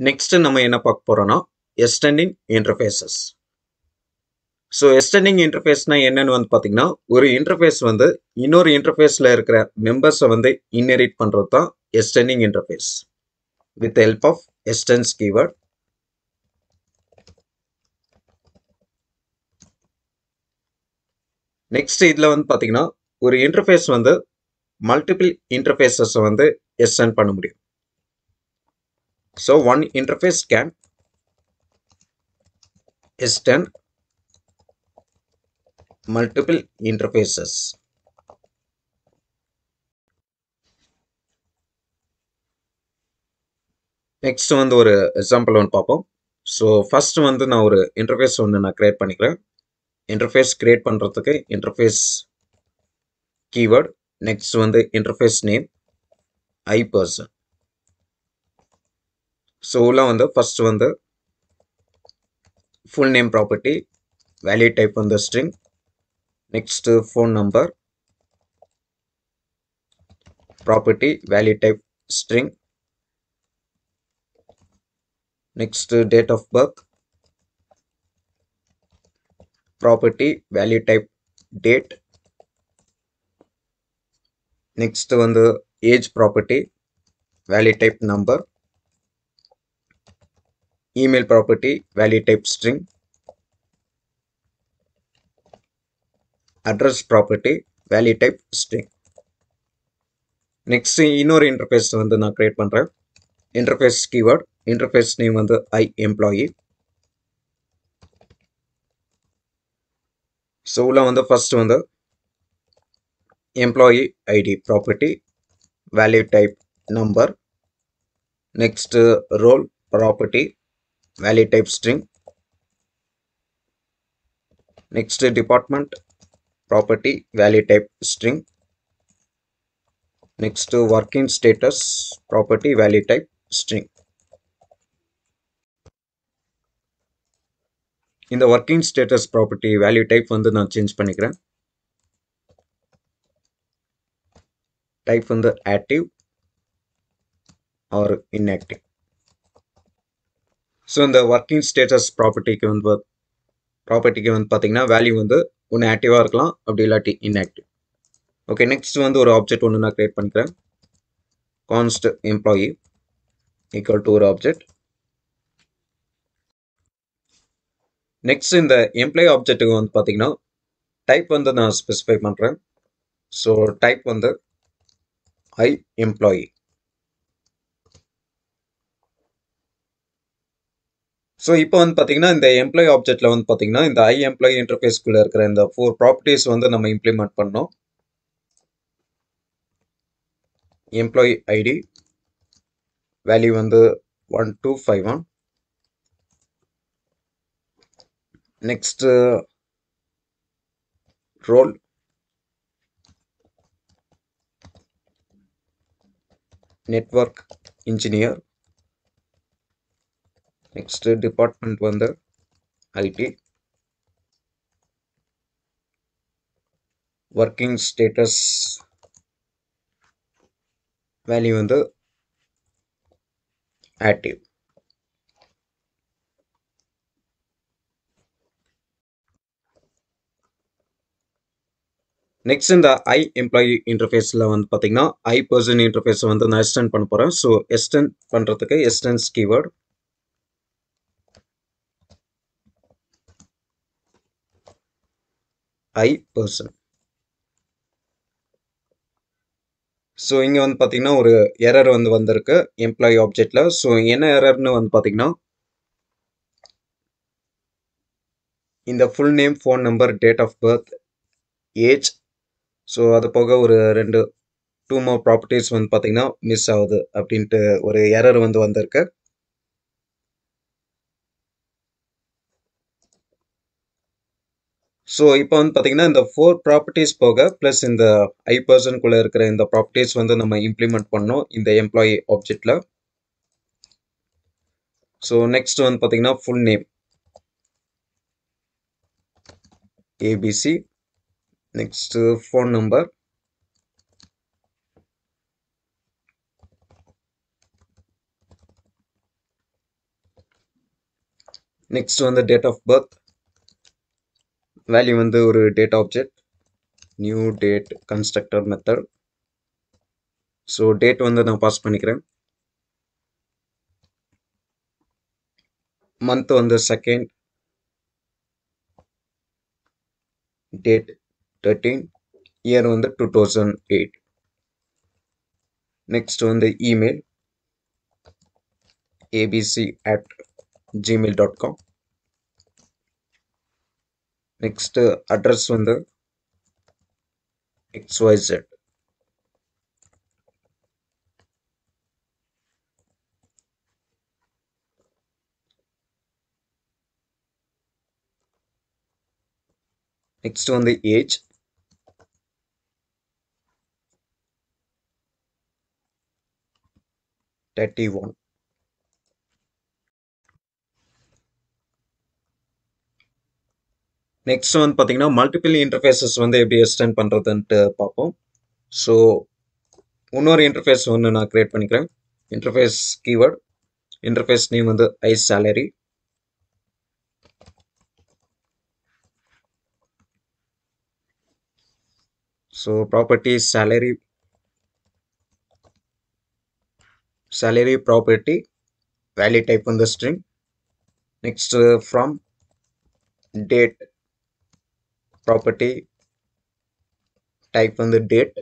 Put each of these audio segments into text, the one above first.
Next நம்ம என்ன பார்க்க போறோம்னா எஸ்டெண்டிங் இன்டர்ஃபேஸஸ் ஸோ எஸ்டெண்டிங் இன்டர்ஃபேஸ்னா என்னன்னு வந்து பார்த்தீங்கன்னா ஒரு இன்டர்ஃபேஸ் வந்து இன்னொரு இன்டர்ஃபேஸில் இருக்கிற மெம்பர்ஸை வந்து இன்னெரிட் பண்ணுறது தான் extending interface with help of extends keyword next இதில் வந்து பார்த்தீங்கன்னா ஒரு இன்டர்ஃபேஸ் வந்து மல்டிபிள் இன்டர்ஃபேஸஸை வந்து எஸ்டெண்ட் பண்ண முடியும். So one interface can extend multiple interfaces. Next வந்து ஒரு எக்ஸாம்பிள் ஒன்று பார்ப்போம். ஸோ ஃபஸ்ட் வந்து நான் ஒரு இன்டர்ஃபேஸ் ஒன்று நான் க்ரியேட் பண்ணிக்கிறேன். இன்டர்ஃபேஸ் க்ரியேட் பண்ணுறதுக்கு இன்டர்ஃபேஸ் கீவேர்ட் நெக்ஸ்ட் வந்து interface name I person so உள்ள வந்து ஃபர்ஸ்ட் வந்து full name property value type on the string next uh, phone number property value type string next uh, date of birth property value type date next வந்து age property value type number email property value type string. Address property value type string. Next இன்னொரு interface வந்து நான் create பண்ணுறேன் interface keyword interface name வந்து ஐ employee so உள்ள வந்து first வந்து employee ID property value type number next role property value type string next department property value type string next working status property value type string இந்த working status property value type வந்து நான் change பண்ணிக்கிறேன் type வந்து active R inactive so இந்த working status ப்ராப்பர்ட்டிக்கு வந்து ப்ராப்பர்ட்டிக்கு வந்து பார்த்தீங்கன்னா வேல்யூ வந்து ஒன்று ஆக்டிவாக இருக்கலாம் அப்படி இல்லாட்டி இன்ஆக்டிவ் ஓகே நெக்ஸ்ட் வந்து ஒரு ஆப்ஜெக்ட் ஒன்று நான் க்ரியேட் பண்ணிக்கிறேன் கான்ஸ்ட் எம்ப்ளாயி ஈக்குவல் டு ஒரு ஆப்ஜெக்ட் நெக்ஸ்ட் இந்த எம்ப்ளாயி ஆப்ஜெக்ட்டுக்கு வந்து பார்த்தீங்கன்னா டைப் வந்து நான் ஸ்பெசிஃபை பண்ணுறேன் ஸோ டைப் வந்து ஐ எம்ப்ளாயி ஸோ இப்போ வந்து பார்த்தீங்கன்னா இந்த எம்ப்ளாயி ஆப்ஜெக்ட்டில் வந்து பார்த்தீங்கன்னா இந்த ஐ எம்ப்ளாயி இன்டர்ஃபேஸ்க்குள்ளே இருக்கிற இந்த ஃபோர் ப்ராப்பர்ட்டிஸ் வந்து நம்ம இம்ப்ளிமெண்ட் பண்ணோம். எம்ப்ளாயி ஐடி வேல்யூ வந்து one two five one next role network engineer next department வந்து ஐடி ஒர்க்கிங் ஸ்டேட்டஸ் வேல்யூ வந்து ஆக்டிவ் நெக்ஸ்ட் இந்த ஐ எம்ப்ளாயி இன்டர்ஃபேஸில் வந்து பார்த்தீங்கன்னா ஐ பர்சன் இன்டர்ஃபேஸை வந்து நான் எக்ஸ்டெண்ட் பண்ண போகிறேன் ஸோ எக்ஸ்டெண்ட் பண்ணுறதுக்கு extends keyword I person so இங்கே வந்து பார்த்தீங்கன்னா ஒரு எரர் வந்து வந்திருக்கு எம்ப்ளாயி ஆப்ஜெக்டில் ஸோ என்ன எரர்னு வந்து பார்த்தீங்கன்னா இந்த full name phone number date of birth age so அது போக ஒரு ரெண்டு டூ மோ ப்ராப்பர்ட்டிஸ் வந்து பார்த்தீங்கன்னா மிஸ் ஆகுது அப்படின்ட்டு ஒரு எரர் வந்து வந்திருக்கு. ஸோ இப்போ வந்து பார்த்தீங்கன்னா இந்த ஃபோர் ப்ராப்பர்ட்டிஸ் போக ப்ளஸ் இந்த ஐ பர்சன்குள்ளே இருக்கிற இந்த ப்ராப்பர்ட்டிஸ் வந்து நம்ம இம்ப்ளிமெண்ட் பண்ணோம் இந்த எம்ப்ளாயி ஆப்ஜெக்டில் ஸோ நெக்ஸ்ட் வந்து பார்த்தீங்கன்னா full name ABC next phone number next வந்து டேட் ஆஃப் பர்த் வேல்யூ வந்து ஒரு date object new date constructor method so date வந்து நான் பாஸ் பண்ணிக்கிறேன். மந்த் வந்து செகண்ட் டேட் தேர்ட்டீன் இயர் வந்து டூ தௌசண்ட் எயிட் நெக்ஸ்ட் வந்து email ABC at Gmail dot com next address வந்து எக்ஸ்ஒய்செட் நெக்ஸ்ட் வந்து ஏஜ் தேர்ட்டி ஒன் நெக்ஸ்ட் வந்து பார்த்தீங்கன்னா மல்டிபிள் இன்டர்ஃபேஸஸ் வந்து எப்படி எக்ஸ்டெண்ட் பண்ணுறதுன்ட்டு பார்ப்போம். ஸோ இன்னொரு இன்டர்ஃபேஸ் ஒன்று நான் க்ரியேட் பண்ணிக்கிறேன். இன்டர்ஃபேஸ் கீவேர்ட் இன்டர்ஃபேஸ் நேம் வந்து I salary so property salary salary property value type on the string. Next uh, from date property type on the date.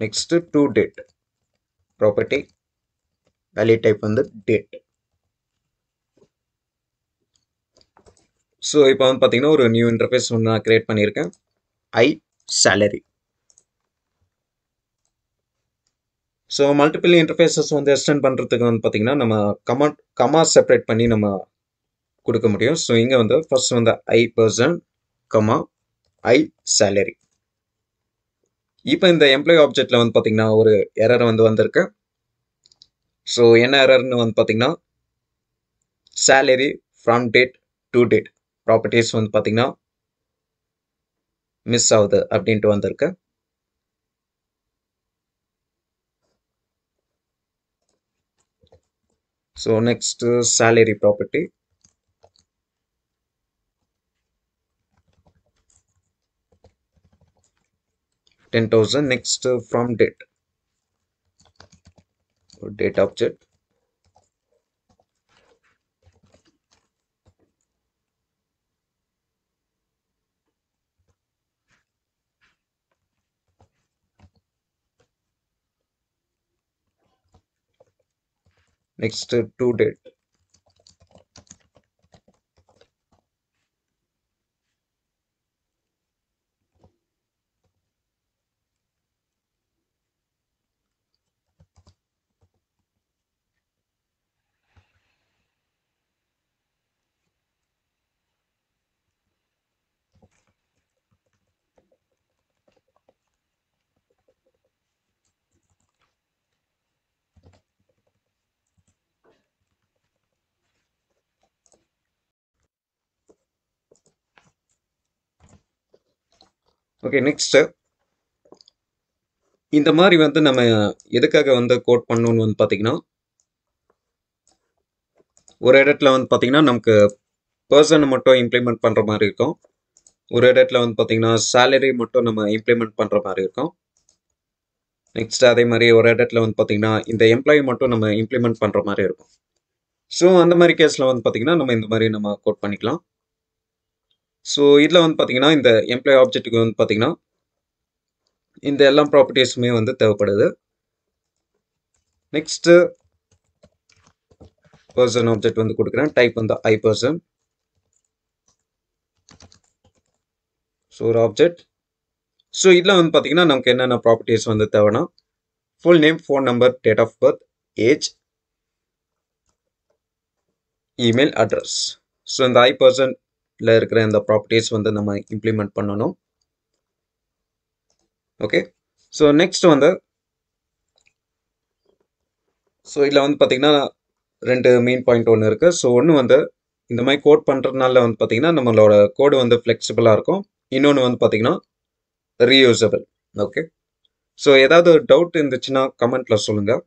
Next to date. Property value type on the date. So இப்போ வந்து பார்த்தீங்கன்னா ஒரு new interface ஒன்று நான் create பண்ணியிருக்கேன். I salary so multiple interfaces வந்து extend பண்ணுறதுக்கு வந்து பார்த்தீங்கன்னா நம்ம கமெண்ட் கமா செப்பரேட் பண்ணி நம்ம கொடுக்க முடியும். ஸோ இங்கே வந்து ஃபர்ஸ்ட் வந்து I person comma I salary இப்போ இந்த எம்ப்ளாயி ஆப்ஜெக்டில் வந்து பார்த்தீங்கன்னா ஒரு எரர் வந்து வந்திருக்கு. ஸோ என்ன எரர்னு வந்து பார்த்திங்கன்னா salary from date to date properties வந்து பார்த்திங்கன்னா மிஸ் ஆகுது அப்படின்ட்டு வந்திருக்கு. So next salary property 10000 next uh, from date. Or date object next uh, to date. Okay next இந்த மாதிரி வந்து நம்ம எதுக்காக வந்து கோட் பண்ணணும்னு வந்து பார்த்தீங்கன்னா ஒரு இடத்துல வந்து பார்த்தீங்கன்னா நமக்கு பர்சனை மட்டும் இம்ப்ளிமெண்ட் பண்ணுற மாதிரி இருக்கும். ஒரு இடத்துல வந்து பார்த்தீங்கன்னா சேலரி மட்டும் நம்ம இம்ப்ளிமெண்ட் பண்ணுற மாதிரி இருக்கும். நெக்ஸ்ட் அதே மாதிரி ஒரு இடத்துல வந்து பார்த்தீங்கன்னா இந்த எம்ப்ளாயி மட்டும் நம்ம இம்ப்ளிமெண்ட் பண்ணுற மாதிரி இருக்கும். ஸோ அந்த மாதிரி கேஸில் வந்து பார்த்தீங்கன்னா நம்ம இந்த மாதிரி நம்ம கோட் பண்ணிக்கலாம். ஸோ இதில் வந்து பார்த்தீங்கன்னா இந்த எம்ப்ளாயி ஆப்ஜெக்ட்டுக்கு வந்து பார்த்தீங்கன்னா இந்த எல்லா ப்ராப்பர்ட்டிஸுமே வந்து தேவைப்படுது. நெக்ஸ்ட்டு பர்சன் ஆப்ஜெக்ட் வந்து கொடுக்குறேன். டைப் வந்து ஐ பர்சன் ஸோ ஒரு ஆப்ஜெக்ட் ஸோ இதில் வந்து பார்த்தீங்கன்னா நமக்கு என்னென்ன ப்ராப்பர்ட்டிஸ் வந்து தேவைன்னா full name phone number date of birth age email address so இந்த ஐ பர்சனில் இருக்கிற இந்த ப்ராப்பர்ட்டிஸ் வந்து நம்ம இம்ப்ளிமெண்ட் பண்ணணும். ஓகே ஸோ நெக்ஸ்ட் வந்து ஸோ இதில் வந்து பார்த்தீங்கன்னா ரெண்டு மெயின் பாயிண்ட் ஒன்று இருக்குது ஸோ ஒன்று வந்து இந்த மாதிரி கோட் பண்ணுறதுனால வந்து பார்த்தீங்கன்னா நம்மளோட கோடு வந்து ஃப்ளெக்சிபிளாக இருக்கும். இன்னொன்று வந்து பார்த்தீங்கன்னா ரீயூசபிள் ஓகே ஸோ ஏதாவது டவுட் இருந்துச்சுன்னா கமெண்ட்டில் சொல்லுங்கள்